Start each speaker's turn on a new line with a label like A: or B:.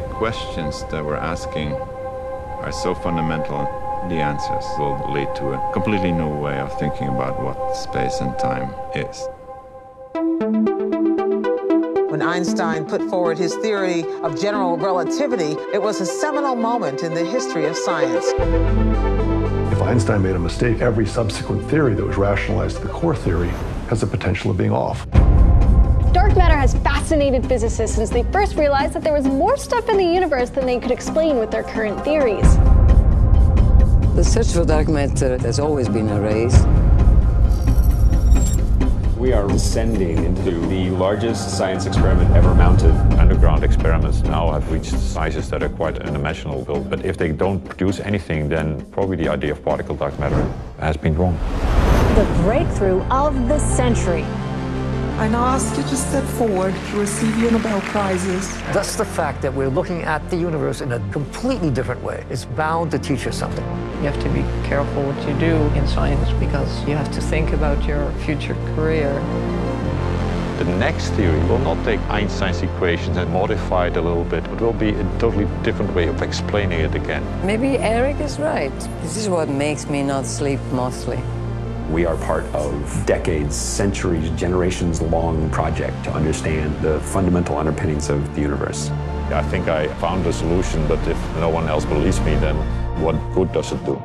A: questions that we're asking are so fundamental, the answers will lead to a completely new way of thinking about what space and time is.
B: When Einstein put forward his theory of general relativity, it was a seminal moment in the history of science.
C: If Einstein made a mistake, every subsequent theory that was rationalized to the core theory has the potential of being off.
D: Dark matter has fascinated physicists since they first realized that there was more stuff in the universe than they could explain with their current theories.
E: The search for dark matter has always been a race.
F: We are descending into the largest science experiment ever mounted.
G: Underground experiments now have reached sizes that are quite unimaginable. But if they don't produce anything, then probably the idea of particle dark matter has been wrong.
H: The breakthrough of the century.
I: I now ask you to step forward to receive your Nobel Prizes.
J: That's the fact that we're looking at the universe in a completely different way It's bound to teach us something.
K: You have to be careful what you do in science because you have to think about your future career.
G: The next theory will not take Einstein's equations and modify it a little bit. It will be a totally different way of explaining it again.
E: Maybe Eric is right. This is what makes me not sleep mostly.
F: We are part of decades, centuries, generations long project to understand the fundamental underpinnings of the universe.
G: I think I found a solution, but if no one else believes me, then what good does it do?